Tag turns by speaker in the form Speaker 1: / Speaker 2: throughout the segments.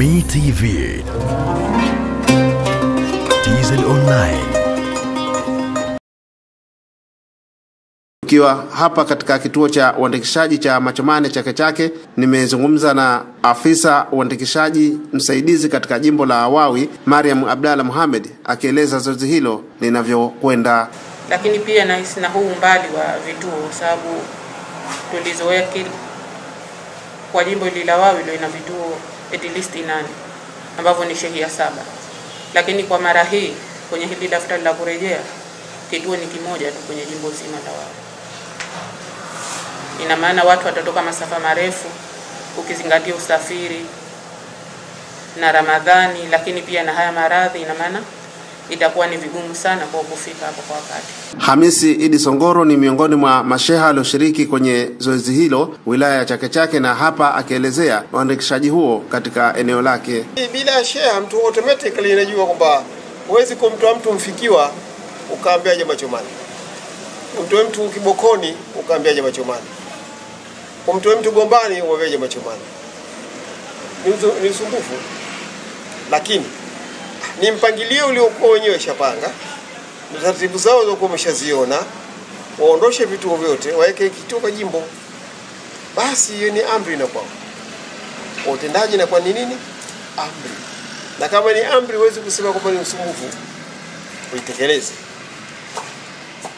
Speaker 1: Jamii TV, Diesel Online.
Speaker 2: Tukiwa hapa katika kituo cha uandikishaji cha Machomane Chake Chake, nimezungumza na afisa uandikishaji msaidizi katika jimbo la Awawi, Mariam Abdalla Muhammad, akieleza zoezi hilo linavyokwenda.
Speaker 3: lakini pia nahisi na huu umbali wa vituo, kwa sababu tulizoea kwa jimbo hili la ina vituo at least nane ambavyo ni shehia saba, lakini kwa mara hii kwenye hili daftari la kurejea kituo ni kimoja tu kwenye jimbo zima la Wawi. Ina maana watu watatoka masafa marefu, ukizingatia usafiri na Ramadhani, lakini pia na haya maradhi, ina maana itakuwa ni vigumu sana kwa kufika hapo kwa wakati.
Speaker 2: Hamisi Idi Songoro ni miongoni mwa masheha aliyoshiriki kwenye zoezi hilo wilaya ya Chake Chake, na hapa akielezea uandikishaji huo katika eneo lake.
Speaker 4: Bila ya share mtu automatically inajua kwamba huwezi kumtoa mtu mfikiwa ukaambia aje Machomani, umtoe mtu kibokoni ukaambia aje Machomani, umtoe mtu Gombani aje Machomani. Ni ni usumbufu, lakini ni mpangilio uliokuwa wenyewe shapanga taratibu zao zilikuwa umeshaziona, waondoshe vituo vyote, waweke kituo kwa jimbo, basi hiyo ni amri inakuwa kwa utendaji inakuwa ni nini? Amri. Na kama ni amri, huwezi kusema kwamba ni usumbufu, uitekeleze.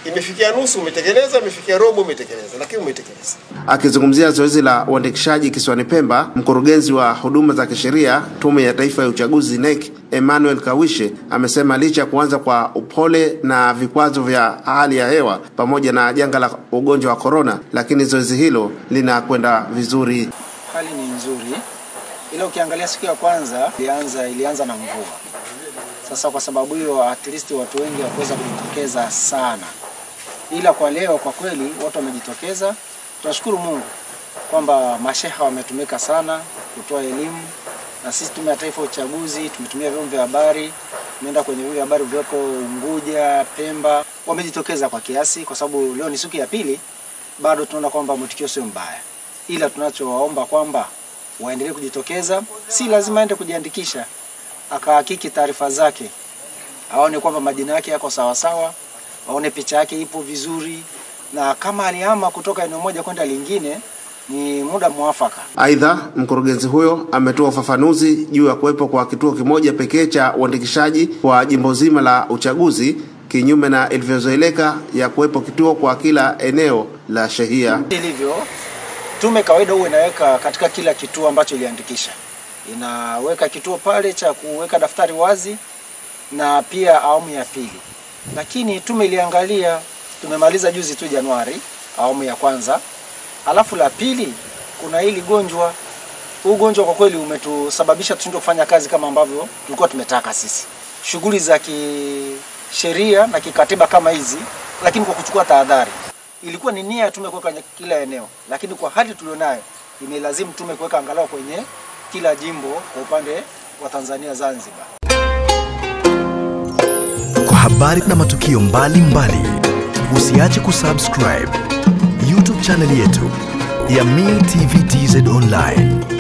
Speaker 4: Imefikia nusu umetekeleza, imefikia robo umetekeleza, lakini umetekeleza.
Speaker 2: Akizungumzia zoezi la uandikishaji kisiwani Pemba, mkurugenzi wa huduma za kisheria Tume ya Taifa ya Uchaguzi NEC Emmanuel Kawishe amesema licha ya kuanza kwa upole na vikwazo vya hali ya hewa pamoja na janga la ugonjwa wa korona, lakini zoezi hilo linakwenda vizuri.
Speaker 5: hali ni nzuri, ila ukiangalia siku ya kwanza ilianza ilianza na mvua. Sasa kwa sababu hiyo, at least watu wengi hawakuweza kujitokeza sana, ila kwa leo kwa kweli watu wamejitokeza. Tunashukuru Mungu kwamba masheha wametumika sana kutoa elimu, na sisi Tume ya Taifa ya Uchaguzi tumetumia vyombo vya habari, tumeenda kwenye vyombo vya habari vilivyoko Unguja, Pemba, wamejitokeza kwa kiasi, kwa sababu leo ni siku ya pili, bado tunaona kwamba mwitikio sio mbaya ila tunachowaomba kwamba waendelee kujitokeza. Si lazima aende kujiandikisha, akahakiki taarifa zake, aone kwamba majina yake yako sawasawa, aone picha yake ipo vizuri, na kama alihama kutoka eneo moja kwenda lingine, ni muda mwafaka
Speaker 2: Aidha, mkurugenzi huyo ametoa ufafanuzi juu ya kuwepo kwa kituo kimoja pekee cha uandikishaji kwa jimbo zima la uchaguzi, kinyume na ilivyozoeleka ya kuwepo kituo kwa kila eneo la shehia.
Speaker 5: ilivyo. Tume kawaida huwa inaweka katika kila kituo ambacho iliandikisha, inaweka kituo pale cha kuweka daftari wazi na pia awamu ya pili. Lakini tume iliangalia, tumemaliza juzi tu Januari awamu ya kwanza, alafu la pili kuna hili gonjwa. Huu gonjwa kwa kweli umetusababisha tushindwe kufanya kazi kama ambavyo tulikuwa tumetaka sisi, shughuli za kisheria na kikatiba kama hizi, lakini kwa kuchukua tahadhari ilikuwa ni nia ya tume kuweka kwenye kila eneo, lakini kwa hali tulionayo imelazimu tume kuweka angalau kwenye kila jimbo kwa upande wa Tanzania Zanzibar.
Speaker 1: Kwa habari na matukio mbalimbali, usiache kusubscribe Channel yetu ya mi TV TZ Online.